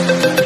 en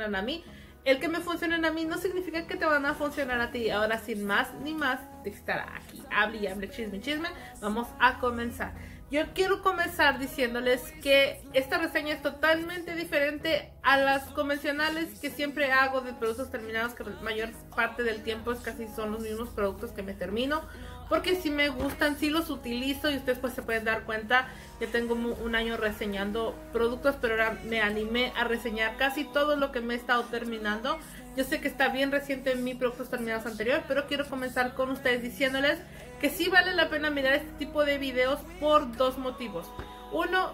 funcionan a mí. El que me funcionen a mí no significa que te van a funcionar a ti. Ahora sin más ni más de estar aquí, hable y hable, chisme, chisme, vamos a comenzar. Yo quiero comenzar diciéndoles que esta reseña es totalmente diferente a las convencionales que siempre hago de productos terminados, que la mayor parte del tiempo es casi son los mismos productos que me termino porque si me gustan, si los utilizo y ustedes pues se pueden dar cuenta que tengo un año reseñando productos, pero ahora me animé a reseñar casi todo lo que me he estado terminando. Yo sé que está bien reciente en mi productos terminados anterior, pero quiero comenzar con ustedes diciéndoles que sí vale la pena mirar este tipo de videos por dos motivos. Uno,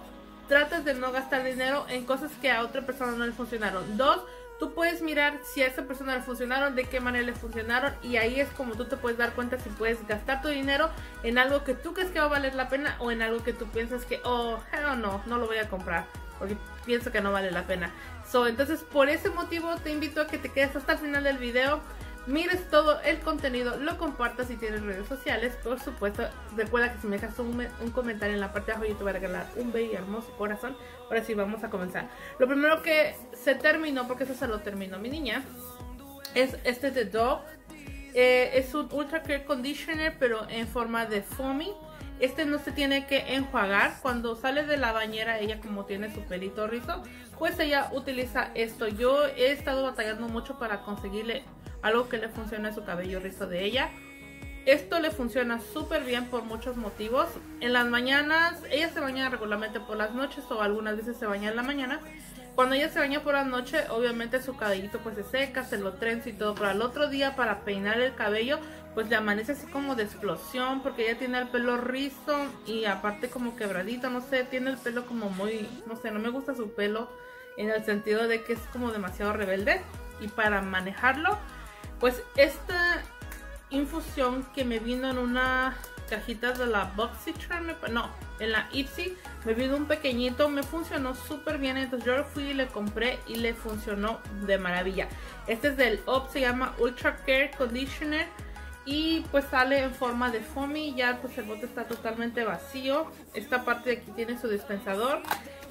tratas de no gastar dinero en cosas que a otra persona no le funcionaron. Dos, tú puedes mirar si a esa persona le funcionaron, de qué manera le funcionaron y ahí es como tú te puedes dar cuenta si puedes gastar tu dinero en algo que tú crees que va a valer la pena o en algo que tú piensas que, oh, hell no, no lo voy a comprar porque pienso que no vale la pena. So, entonces por ese motivo te invito a que te quedes hasta el final del video mires todo el contenido, lo compartas si tienes redes sociales, por supuesto. Recuerda que si me dejas un, comentario en la parte de abajo yo te voy a regalar un bello y hermoso corazón. Ahora sí, vamos a comenzar. Lo primero que se terminó, porque eso se lo terminó mi niña, es este de Dove. Eh, es un Ultra Care Conditioner, pero en forma de foamy. Este no se tiene que enjuagar. Cuando sale de la bañera, ella como tiene su pelito rizo, pues ella utiliza esto. Yo he estado batallando mucho para conseguirle algo que le funcione a su cabello rizo de ella. Esto le funciona súper bien por muchos motivos. En las mañanas, ella se baña regularmente por las noches o algunas veces se baña en la mañana. Cuando ella se baña por la noche, obviamente su cabellito pues se seca, se lo trenza y todo. Pero al otro día para peinar el cabello, pues le amanece así como de explosión porque ella tiene el pelo rizo y aparte como quebradito, no sé, tiene el pelo como muy, no sé, no me gusta su pelo en el sentido de que es como demasiado rebelde. Y para manejarlo, pues esta infusión que me vino en una cajita de la BoxyCharm, no, en la Ipsy, me vino un pequeñito, me funcionó súper bien, entonces yo fui y le compré y le funcionó de maravilla. Este es del OP, se llama Ultra Care Conditioner y pues sale en forma de foamy, ya pues el bote está totalmente vacío, esta parte de aquí tiene su dispensador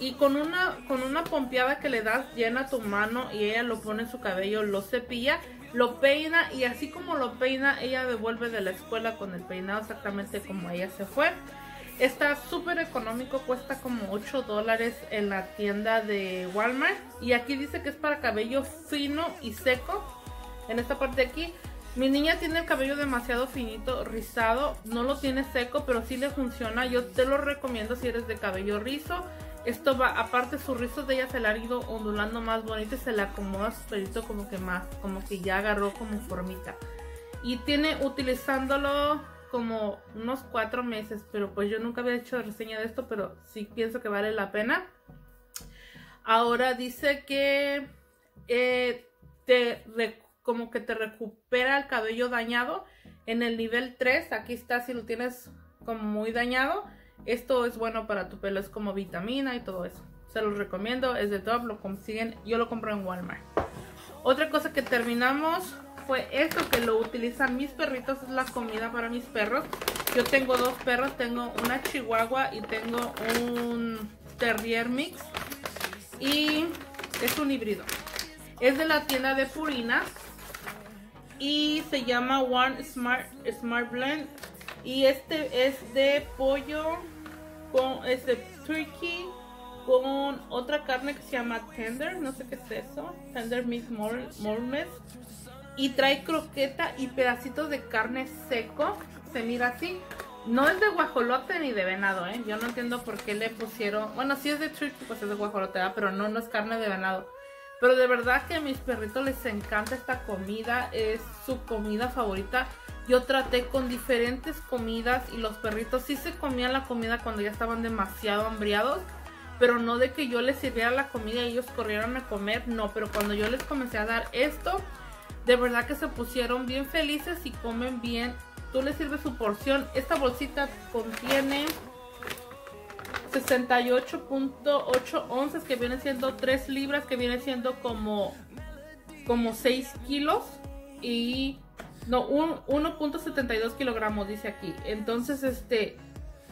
y con una, con una pompeada que le das llena tu mano y ella lo pone en su cabello, lo cepilla lo peina y así como lo peina, ella devuelve de la escuela con el peinado exactamente como ella se fue. Está súper económico, cuesta como 8 dólares en la tienda de Walmart. Y aquí dice que es para cabello fino y seco. En esta parte de aquí. Mi niña tiene el cabello demasiado finito, rizado. No lo tiene seco, pero sí le funciona. Yo te lo recomiendo si eres de cabello rizo. Esto va, aparte su rizo de ella se le ha ido ondulando más bonito y se le acomoda su pelito como que más, como que ya agarró como formita. Y tiene utilizándolo como unos cuatro meses, pero pues yo nunca había hecho reseña de esto, pero sí pienso que vale la pena. Ahora dice que eh, te como que te recupera el cabello dañado en el nivel 3. Aquí está si lo tienes como muy dañado esto es bueno para tu pelo, es como vitamina y todo eso. Se los recomiendo, es de top, lo consiguen, yo lo compro en Walmart. Otra cosa que terminamos fue esto que lo utilizan mis perritos, es la comida para mis perros. Yo tengo dos perros, tengo una chihuahua y tengo un terrier mix. Y es un híbrido. Es de la tienda de Purina y se llama One Smart, Smart Blend. Y este es de pollo con este turkey con otra carne que se llama tender, no sé qué es eso, tender meat mormes y trae croqueta y pedacitos de carne seco, se mira así. No es de guajolote ni de venado, ¿eh? Yo no entiendo por qué le pusieron... Bueno, si es de turkey, pues es de guajolote, pero no, no es carne de venado. Pero de verdad que a mis perritos les encanta esta comida, es su comida favorita. Yo traté con diferentes comidas y los perritos sí se comían la comida cuando ya estaban demasiado hambriados, pero no de que yo les sirviera la comida y ellos corrieran a comer, no, pero cuando yo les comencé a dar esto, de verdad que se pusieron bien felices y comen bien tú le sirves su porción. Esta bolsita contiene 68.8 onzas que viene siendo 3 libras que viene siendo como como 6 kilos y no 1.72 kilogramos dice aquí entonces este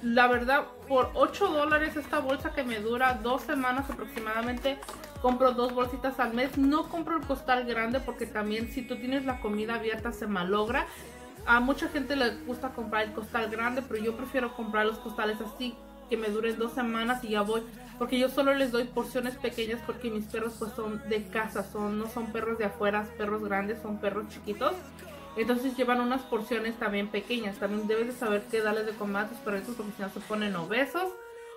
la verdad por 8 dólares esta bolsa que me dura dos semanas aproximadamente compro dos bolsitas al mes no compro el costal grande porque también si tú tienes la comida abierta se malogra a mucha gente le gusta comprar el costal grande pero yo prefiero comprar los costales así que me duren dos semanas y ya voy. Porque yo solo les doy porciones pequeñas porque mis perros pues son de casa, son, no son perros de afuera, perros grandes, son perros chiquitos. Entonces llevan unas porciones también pequeñas. También debes de saber qué darles de comer a tus perritos porque si no se ponen obesos.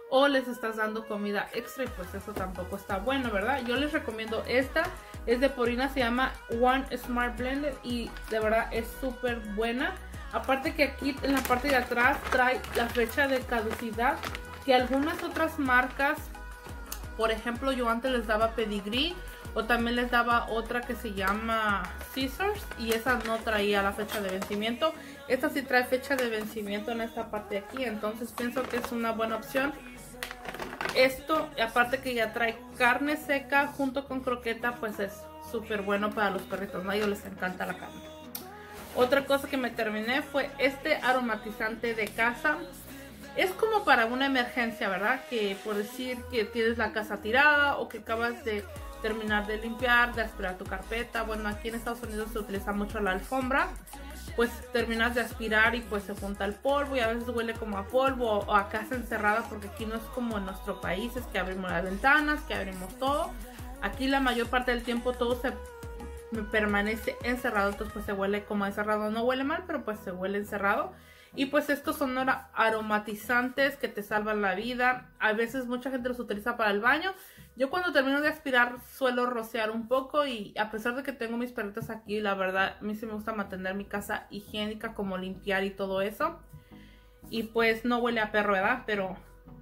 O les estás dando comida extra y pues eso tampoco está bueno, ¿verdad? Yo les recomiendo esta. Es de Porina, se llama One Smart Blender y de verdad es súper buena. Aparte que aquí en la parte de atrás trae la fecha de caducidad que algunas otras marcas, por ejemplo yo antes les daba Pedigree o también les daba otra que se llama Scissors y esa no traía la fecha de vencimiento. Esta sí trae fecha de vencimiento en esta parte de aquí, entonces pienso que es una buena opción. Esto, aparte que ya trae carne seca junto con croqueta, pues es súper bueno para los perritos, ¿no? A ellos les encanta la carne. Otra cosa que me terminé fue este aromatizante de casa. Es como para una emergencia, ¿verdad? Que por decir que tienes la casa tirada o que acabas de terminar de limpiar, de aspirar tu carpeta. Bueno, aquí en Estados Unidos se utiliza mucho la alfombra. Pues terminas de aspirar y pues se junta el polvo y a veces huele como a polvo o a casa encerrada porque aquí no es como en nuestro país, es que abrimos las ventanas, que abrimos todo. Aquí la mayor parte del tiempo todo se permanece encerrado, entonces pues se huele como encerrado, no huele mal, pero pues se huele encerrado. Y pues estos son aromatizantes que te salvan la vida. A veces mucha gente los utiliza para el baño. Yo cuando termino de aspirar suelo rociar un poco y a pesar de que tengo mis perritos aquí, la verdad a mí sí me gusta mantener mi casa higiénica como limpiar y todo eso. Y pues no huele a perro, ¿verdad? Pero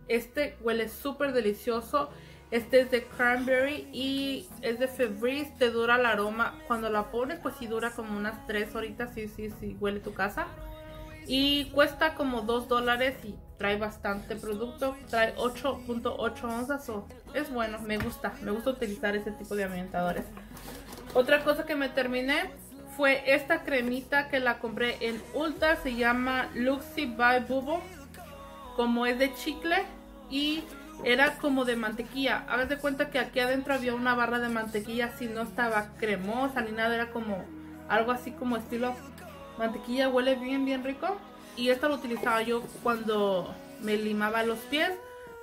este huele súper delicioso. Este es de cranberry y es de Febreze. Te dura el aroma. Cuando la pones, pues sí dura como unas 3 horitas. Sí, sí, sí, huele tu casa. Y cuesta como 2 dólares y trae bastante producto. Trae 8.8 onzas. es bueno, me gusta. Me gusta utilizar ese tipo de ambientadores. Otra cosa que me terminé fue esta cremita que la compré en Ulta. Se llama Luxy by Bubo. Como es de chicle. Y era como de mantequilla. Hagas de cuenta que aquí adentro había una barra de mantequilla, si no estaba cremosa ni nada, era como algo así como estilo mantequilla, huele bien, bien rico. Y esta lo utilizaba yo cuando me limaba los pies,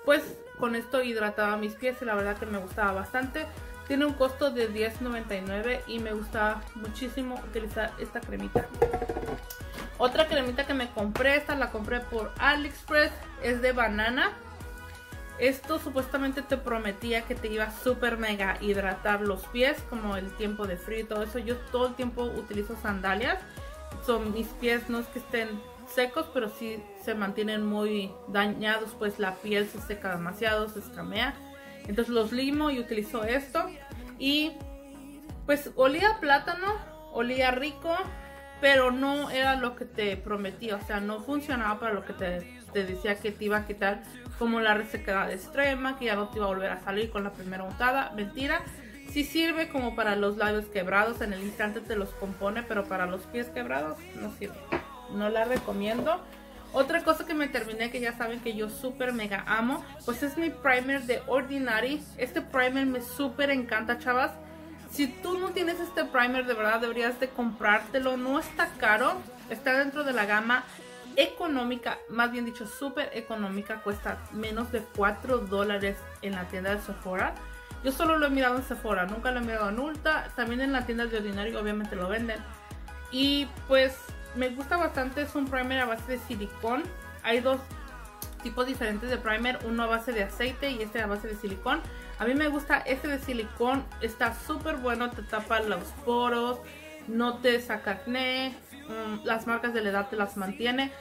pues con esto hidrataba mis pies y la verdad que me gustaba bastante. Tiene un costo de $10.99 y me gusta muchísimo utilizar esta cremita. Otra cremita que me compré, esta la compré por AliExpress, es de banana. Esto supuestamente te prometía que te iba a super mega hidratar los pies, como el tiempo de frío y todo eso. Yo todo el tiempo utilizo sandalias. Son mis pies, no es que estén secos, pero sí se mantienen muy dañados, pues la piel se seca demasiado, se escamea. Entonces los limo y utilizo esto. Y pues olía plátano, olía rico, pero no era lo que te prometía. O sea, no funcionaba para lo que te, te decía que te iba a quitar como la resequedad extrema, que ya no te iba a volver a salir con la primera untada. Mentira. Sí sirve como para los labios quebrados, en el instante te los compone, pero para los pies quebrados no sirve. No la recomiendo. Otra cosa que me terminé, que ya saben que yo súper mega amo, pues es mi primer de Ordinary. Este primer me súper encanta, chavas. Si tú no tienes este primer, de verdad deberías de comprártelo. No está caro, está dentro de la gama económica, más bien dicho súper económica, cuesta menos de 4 dólares en la tienda de Sephora. Yo solo lo he mirado en Sephora, nunca lo he mirado en Ulta, también en la tienda de Ordinario obviamente lo venden. Y pues me gusta bastante, es un primer a base de silicón. Hay dos tipos diferentes de primer, uno a base de aceite y este a base de silicón. A mí me gusta este de silicón, está súper bueno, te tapa los poros, no te saca acné, Mm, las marcas de la edad te las mantiene.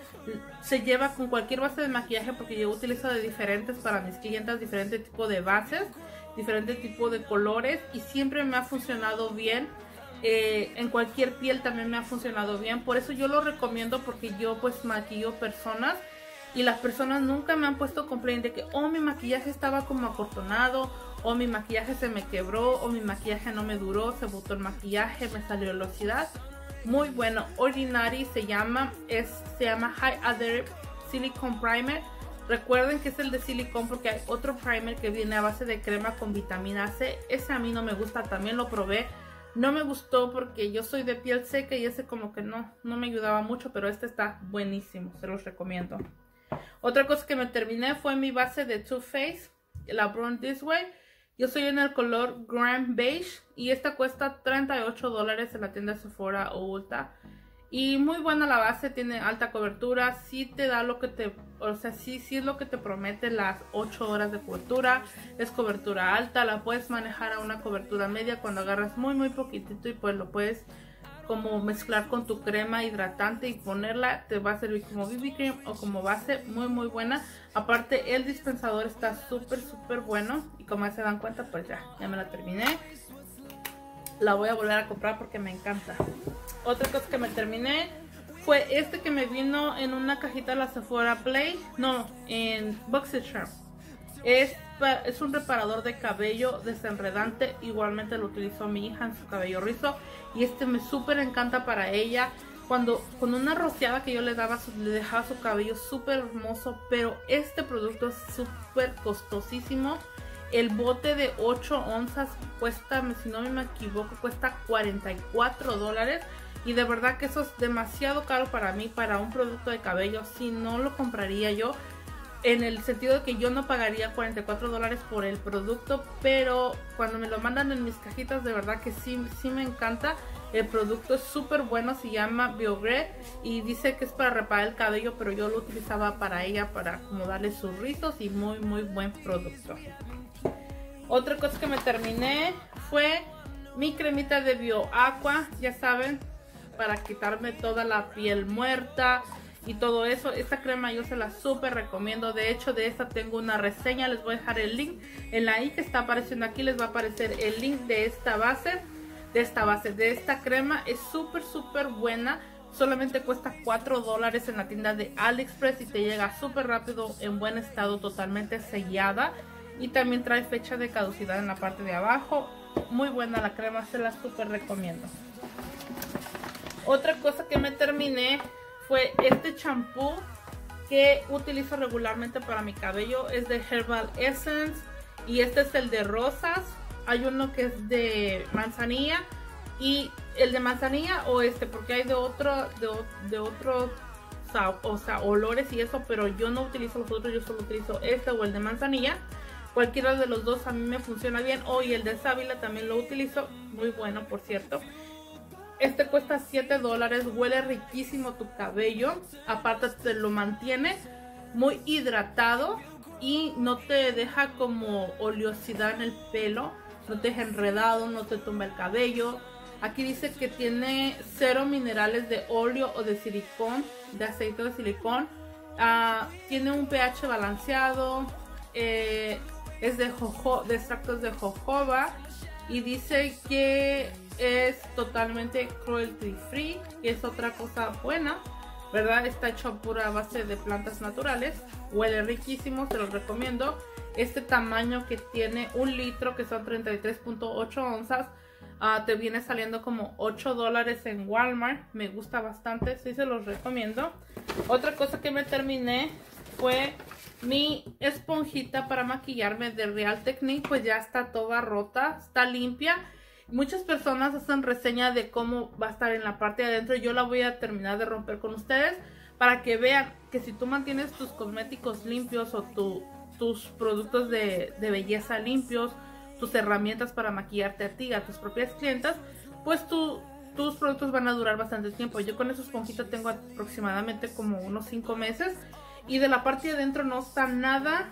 Se lleva con cualquier base de maquillaje porque yo utilizo de diferentes para mis clientes, diferente tipo de bases, diferente tipo de colores y siempre me ha funcionado bien. eh, en cualquier piel también me ha funcionado bien. Por eso yo lo recomiendo porque yo pues maquillo personas y las personas nunca me han puesto complaint de que, oh, mi maquillaje estaba como acortonado, o mi maquillaje se me quebró, o mi maquillaje no me duró, se botó el maquillaje, me salió velocidad. Muy bueno, Ordinary se llama, es, se llama High Adhere Silicone Primer. Recuerden que es el de silicone porque hay otro primer que viene a base de crema con vitamina C. Ese a mí no me gusta, también lo probé. No me gustó porque yo soy de piel seca y ese como que no, no me ayudaba mucho, pero este está buenísimo, se los recomiendo. Otra cosa que me terminé fue mi base de Too Faced, la Brown This Way. Yo soy en el color Grand Beige y esta cuesta 38 dólares en la tienda Sephora o Ulta. Y muy buena la base, tiene alta cobertura, sí te da lo que te, o sea, sí, sí es lo que te promete las 8 horas de cobertura, es cobertura alta, la puedes manejar a una cobertura media cuando agarras muy muy poquitito y pues lo puedes como mezclar con tu crema hidratante y ponerla, te va a servir como BB cream o como base, muy muy buena. Aparte el dispensador está súper súper bueno y como se dan cuenta pues ya, ya me la terminé. La voy a volver a comprar porque me encanta. Otra cosa que me terminé fue este que me vino en una cajita de la Sephora Play, no, en BoxyCharm. Es, es un reparador de cabello desenredante. Igualmente lo utilizó mi hija en su cabello rizo. Y este me súper encanta para ella. Cuando con una rociada que yo le daba, le dejaba su cabello súper hermoso. Pero este producto es súper costosísimo. El bote de 8 onzas cuesta, si no me equivoco, cuesta 44 dólares. Y de verdad que eso es demasiado caro para mí, para un producto de cabello. Si no lo compraría yo en el sentido de que yo no pagaría 44 dólares por el producto, pero cuando me lo mandan en mis cajitas, de verdad que sí, sí me encanta. El producto es súper bueno, se llama Biogre y dice que es para reparar el cabello, pero yo lo utilizaba para ella, para acomodarle sus rizos y muy, muy buen producto. Otra cosa que me terminé fue mi cremita de BioAqua, ya saben, para quitarme toda la piel muerta, y todo eso. Esta crema yo se la súper recomiendo. De hecho, de esta tengo una reseña. Les voy a dejar el link en la i que está apareciendo aquí. Les va a aparecer el link de esta base. De esta base, de esta crema. Es súper, súper buena. Solamente cuesta 4 dólares en la tienda de AliExpress y te llega súper rápido en buen estado, totalmente sellada. Y también trae fecha de caducidad en la parte de abajo. Muy buena la crema, se la súper recomiendo. Otra cosa que me terminé fue este champú que utilizo regularmente para mi cabello. Es de Herbal Essence y este es el de rosas. Hay uno que es de manzanilla y el de manzanilla o este porque hay de otro de, de otros o sea, olores y eso, pero yo no utilizo los otros, yo solo utilizo este o el de manzanilla. Cualquiera de los dos a mí me funciona bien. O y el de sábila también lo utilizo, muy bueno por cierto. Este cuesta 7 dólares, huele riquísimo tu cabello. Aparte te lo mantiene muy hidratado y no te deja como oleosidad en el pelo. No te deja enredado, no te tumba el cabello. Aquí dice que tiene cero minerales de óleo o de silicón, de aceite de silicón. Ah, tiene un pH balanceado. Eh, es de, jojo, de extractos de jojoba. Y dice que es totalmente cruelty free, que es otra cosa buena, ¿verdad? Está hecho a pura base de plantas naturales, huele riquísimo, se los recomiendo. Este tamaño que tiene un litro, que son 33.8 onzas, ah, te viene saliendo como 8 dólares en Walmart. Me gusta bastante, sí se los recomiendo. Otra cosa que me terminé fue mi esponjita para maquillarme de Real Technique, pues ya está toda rota, está limpia Muchas personas hacen reseña de cómo va a estar en la parte de adentro. Yo la voy a terminar de romper con ustedes para que vean que si tú mantienes tus cosméticos limpios o tus productos de, belleza limpios, tus herramientas para maquillarte a ti, a tus propias clientas, pues tus productos van a durar bastante tiempo. Yo con esa esponjita tengo aproximadamente como unos 5 meses y de la parte de adentro no está nada,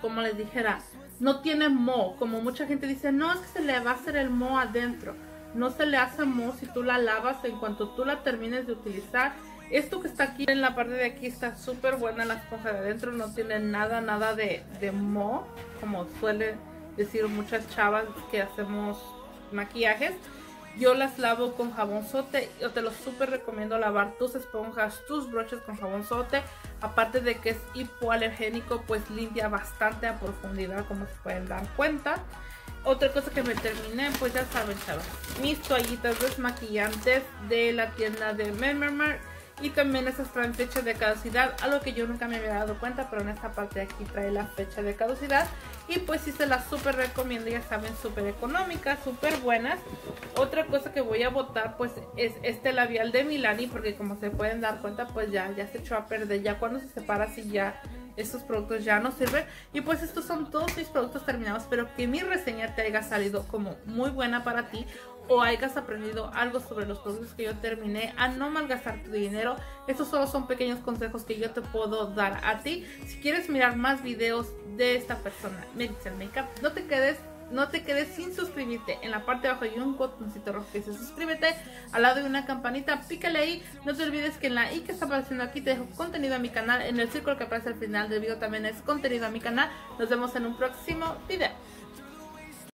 como les dijera, no tiene mo, como mucha gente dice, no, es que se le va a hacer el mo adentro. No se le hace mo si tú la lavas en cuanto tú la termines de utilizar. Esto que está aquí en la parte de aquí está súper buena la esponja de adentro, no tiene nada, nada de, de mo, como suele decir muchas chavas que hacemos maquillajes. Yo las lavo con jabón sote. Yo te lo súper recomiendo lavar tus esponjas, tus broches con jabón sote. Aparte de que es hipoalergénico, pues limpia bastante a profundidad, como se pueden dar cuenta. Otra cosa que me terminé, pues ya saben, chavos. Mis toallitas desmaquillantes de la tienda de Memmermar y también esas traen fecha de caducidad, algo que yo nunca me había dado cuenta, pero en esta parte de aquí trae la fecha de caducidad. Y pues sí se las súper recomiendo, ya saben, súper económicas, súper buenas. Otra cosa que voy a botar pues es este labial de Milani, porque como se pueden dar cuenta pues ya, ya se echó a perder, ya cuando se separa así ya estos productos ya no sirven. Y pues estos son todos mis productos terminados. Espero que mi reseña te haya salido como muy buena para ti o hayas aprendido algo sobre los productos que yo terminé a no malgastar tu dinero. Estos solo son pequeños consejos que yo te puedo dar a ti. Si quieres mirar más videos de esta persona, Medicine Makeup, no te quedes no te quedes sin suscribirte. En la parte de abajo hay un botoncito rojo que dice suscríbete. Al lado de una campanita, pícale ahí. No te olvides que en la i que está apareciendo aquí te dejo contenido a mi canal. En el círculo que aparece al final del video también es contenido a mi canal. Nos vemos en un próximo video.